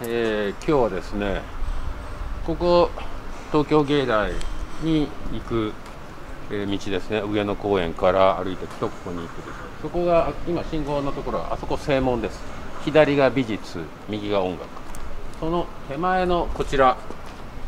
えー、今日はですねここ東京芸大に行く、えー、道ですね。上野公園から歩いていくとここに行くです。そこが今信号のところはあそこ正門です。左が美術右が音楽。その手前のこちら、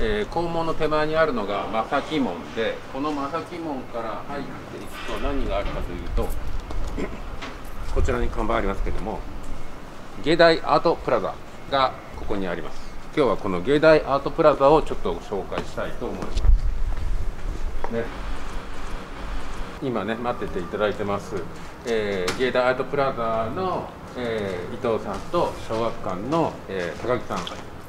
えー、校門の手前にあるのが正木門でこの正木門から入っていくと何があるかというとこちらに看板ありますけども芸大アートプラザ。がここにあります。今日はこの芸大アートプラザをちょっと紹介したいと思います。ね。今ね待ってていただいてます、えー、芸大アートプラザの、えー、伊藤さんと小学館の、えー、高木さん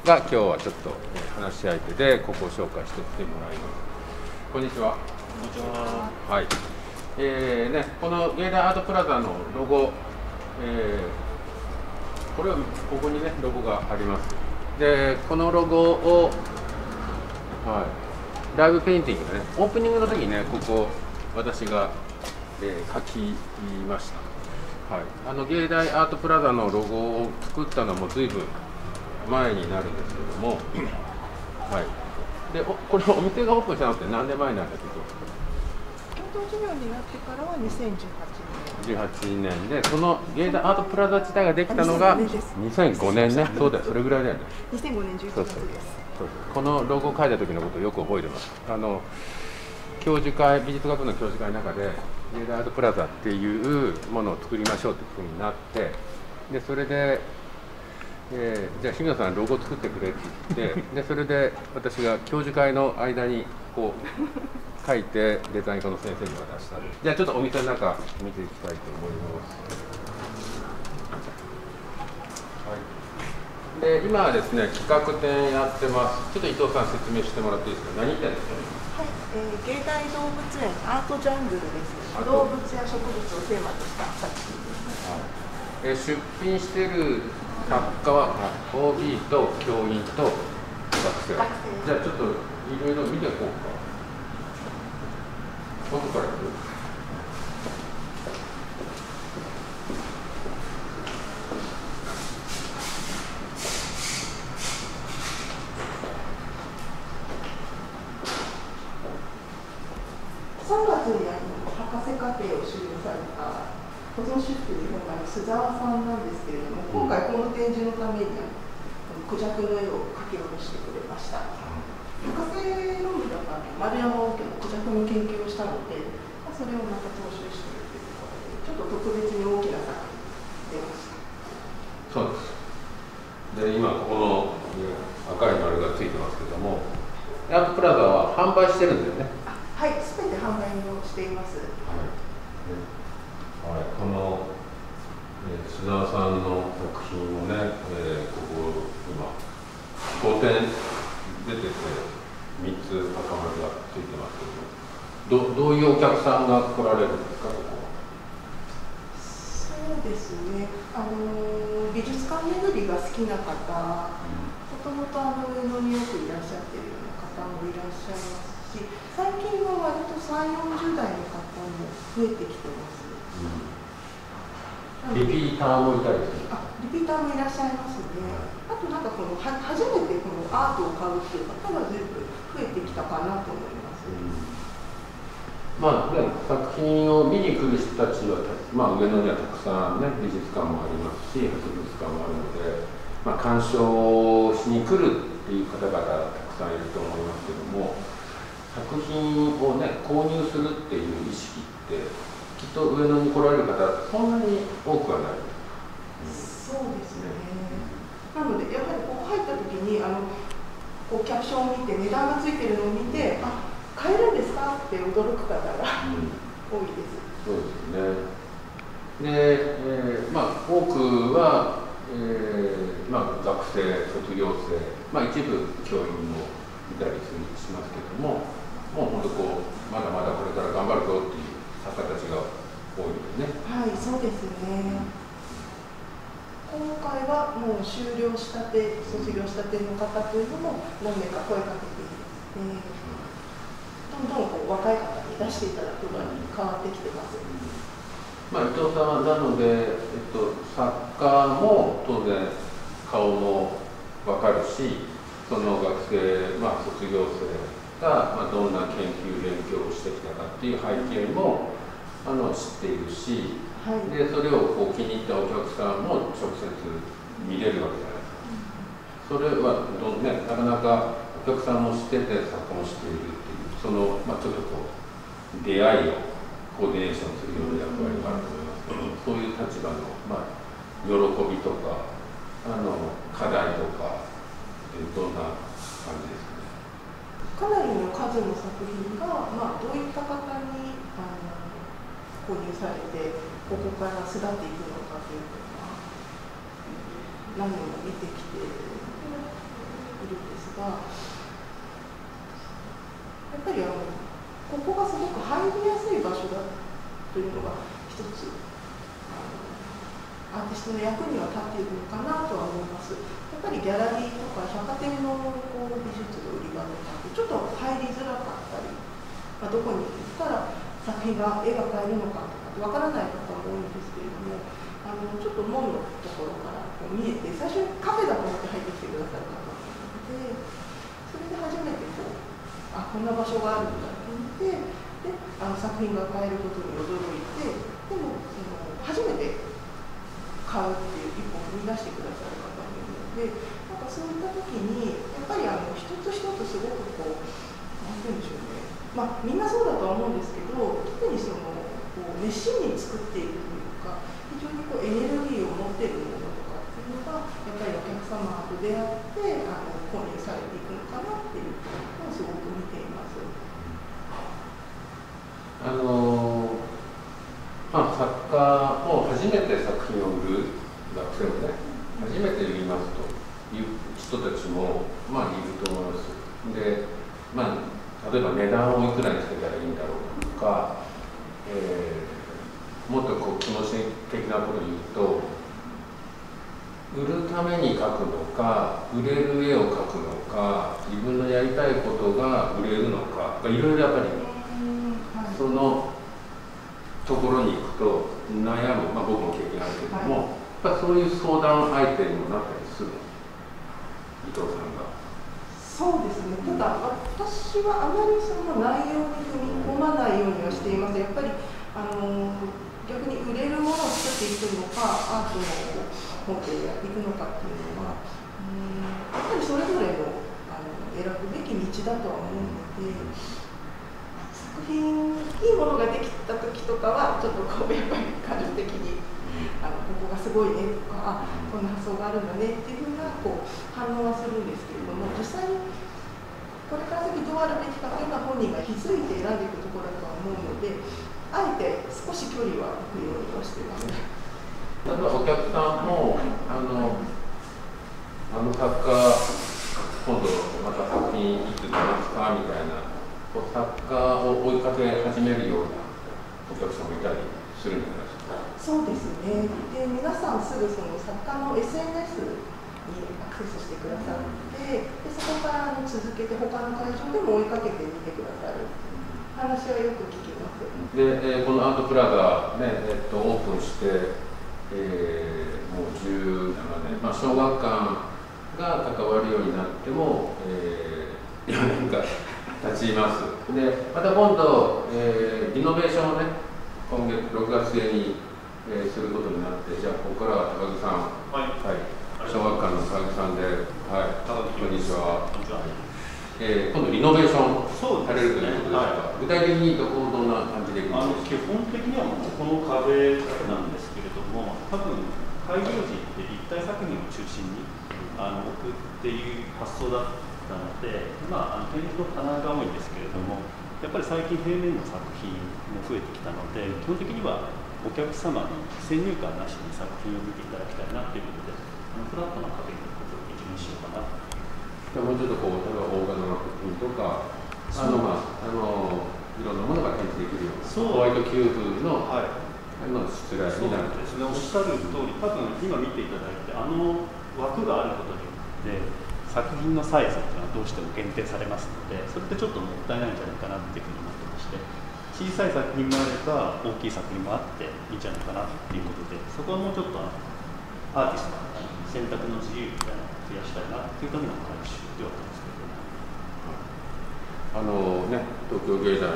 が今日はちょっと、えー、話し相手でここを紹介してきてもらいます。こんにちは。こんにちは。はい。えーね、この芸大アートプラザのロゴ、えー、これはここにねロゴがあります。でこのロゴを、はい、ライブペインティングでね。オープニングの時にねここ私が、えー、書きました、はい、あの芸大アートプラザのロゴを作ったのも随分前になるんですけども、はい、でこれお店がオープンしたのって何年前なんだけ？ど共同事業になってからは2018年。18年でその芸大アートプラザ自体ができたのが2005年ね。そうだよ。それぐらいだよね。2005年11月です。そうそう。このロゴを書いた時のことをよく覚えてます。あの教授会美術学部の教授会の中で芸大アートプラザっていうものを作りましょうっていうふうになってでそれで、えー、じゃあ日村さんロゴ作ってくれって言ってでそれで私が教授会の間にこう書いてデザイン科の先生に渡したじゃあちょっとお店の中見ていきたいと思います。で今はですね企画展やってます。ちょっと伊藤さん説明してもらっていいですか？何展ですか？はい、えー、芸大動物園アートジャングルです。動物や植物をテーマとした作品です、はい。えー、出品してる作家は OB と教員と学生。じゃあちょっといろいろ見ていこうかどこから行く3月にあの博士課程を修了された保存出府日本画の須沢さんなんですけれども、今回この展示のためにクジャクの絵を描き下ろしてくれました。博士論文だった丸山王家のクジャクの研究をしたので、それをまた踏襲しているということで、ちょっと特別に大きな作品出ました。そうです。で、今ここの赤い丸がついてますけども、アートプラザは販売してるんだよね。はい、すべて販売をしています。はい。はい、この、えー、須田さんの作品をね、えー、ここ今五点出てて三つ赤丸がついてますけど、どどういうお客さんが来られるんですか？そうですね。あの美術館巡りが好きな方、もともとあの上野によくいらっしゃってるような方もいらっしゃいます。し最近は割と3 4 0代の方も増えてきてます、うん、リピーターもいたりする？あリピーターもいらっしゃいますね、あとなんかこのは初めてこのアートを買うっていう方が随分増えてきたかなと思います、うんまあね、作品を見に来る人たちは、まあ、上野にはたくさん、ね、美術館もありますし博物館もあるので、まあ、鑑賞しに来るっていう方々たくさんいると思いますけども作品をね購入するっていう意識ってきっと上野に来られる方そんなに多くはない、うん、そうですね、なのでやはりここ入った時にあのこうキャプションを見て値段がついてるのを見てあ買えるんですか？って驚く方が、多いです。そうですね。で、えー、まあ多くは、えーまあ、学生卒業生、まあ、一部教員もいたりしますけどももう本当こうまだまだこれから頑張るぞっていう作家たちが多いですね。はい、そうですね。今回はもう終了したて、卒業したての方というのも何名か声かけていて、どんどんこう若い方に出していただくのに変わってきてます。まあ、伊藤さんはなので、えっと、作家も当然顔も分かるしその学生、まあ、卒業生が、まあ、どんな研究勉強をしてきたかっていう背景もあの知っているし、はい、でそれをこう気に入ったお客さんも直接見れるわけじゃないですか。それはど、ね、なかなかお客さんも知ってて作家もしているっていうその、まあ、ちょっとこう出会いをコーディネーションするような役割があると思いますけど、そういう立場の、まあ、喜びとかあの課題とかどんな感じですかね？かなりの数の作品が、まあ、どういった方にあの購入されてここから巣立っていくのかというのは何度も見てきているんですがやっぱりあのここがすごく入りやすい場所だというのが一つアーティストの役には立っているのかなとは思います。やっぱりギャラリーとか百貨店のこう美術の売り場とかってちょっと入りづらかったり、まあ、どこに行ったら作品が絵が買えるのかとかってわからない方も多いんですけれどもあのちょっと門のところからこう見えて最初にカフェだと思って入ってきてくださる方もいるのでこんな場所があるんだって見てであの作品が買えることに驚いてでもその初めて買うっていう一歩を踏み出してくださる方もいるのでなんかそういった時にやっぱりあの一つ一つすごくこう何て言うんでしょうね。まあみんなそうだとは思うんですけど特にそのこう熱心に作っているというか非常にこうエネルギーを持ってるものとかっていうのがやっぱりお客様と出会ってあの購入されていくのかなっていうのをすごく見ています。あのーまあ、作家を初めて作品を売る学生をね初めて売りますという人たちもまあいると思います。でまあ例えば値段をいくらにつけたらいいんだろうとか、えー、もっとこう気持ち的なことを言うと売るために描くのか売れる絵を描くのか自分のやりたいことが売れるのかいろいろやっぱりそのところに行くと悩む、まあ、僕も経験あるけども、はい、やっぱそういう相談相手にもなったりする伊藤さんが。そうですねただ私はあまりその内容に踏み込まないようにはしていますやっぱりあの逆に売れるものを作っていくのかアートの方でやっていくのかっていうのはうんやっぱりそれぞれのあの選ぶべき道だとは思うので。作品いいものができた時とかはちょっとこうやっぱり感情的にあのここがすごいねとかあこんな発想があるんだねっていうふうなこう反応はするんですけれども実際にこれから先どうあるべきかというのは本人が気づいて選んでいくところだとは思うのであえて少し距離は置くようにはしてます。例えばお客さんもあのあの作家今度また作品いつ出ますかみたいな作家を追いかけ始めるようなお客さんもいたりするんじゃないですかそうですね。で皆さんすぐその作家の SNS にアクセスしてくださってでそこからあの続けて他の会場でも追いかけてみてくださる。話はよく聞きます。で、えー、このアートプラザね、えっと、オープンして、えー、もう17年、まあ、小学館が関わるようになっても、えー、4年間立ちます。で、また今度、えー、リノベーションをね、今月6月末に、えー、することになって、じゃあ、ここからは高木さん、はい、はい、小学館の高木さんで、はい、高木こんにちは。こんにちは。えー、今度リノベーションされるということですが、ねはい、具体的にどこどんな感じであの基本的にはもうこの壁なんですけれども、多分開業時って立体作品を中心にあの置くっていう発想だったなので、まあ、あの展示の棚が多いんですけれども、やっぱり最近平面の作品も増えてきたので、基本的にはお客様に先入観なしに作品を見ていただきたいなということで、あのフラットな壁にことを基準にしようかなじもうちょっとこう、例えば大型の作品とか、あのまあ、あのいろんなものが展示できるような、ホワイトキューブの、はい、の出題にな。るですね、おっしゃる通り、多分今見ていただいて、あの枠があることによって、作品のサイズっていうのはどうしても限定されますのでそれってちょっともったいないんじゃないかなっていうふうに思ってまして小さい作品もあれば大きい作品もあっていいんじゃないかなっていうことでそこはもうちょっとアーティストの選択の自由みたいなのを増やしたいなっていうための改修ではあったんですけど、あのね、東京芸大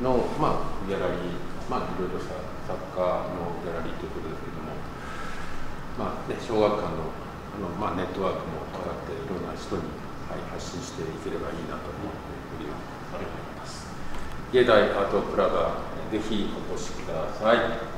の、まあ、ギャラリー、まあ、いろいろした作家のギャラリーということですけども、まあね、小学館のあの、まあ、ネットワークも使っていろんな人に、はい、発信していければいいなと思っております。ゲダイアートプラザ、ぜひお越しください。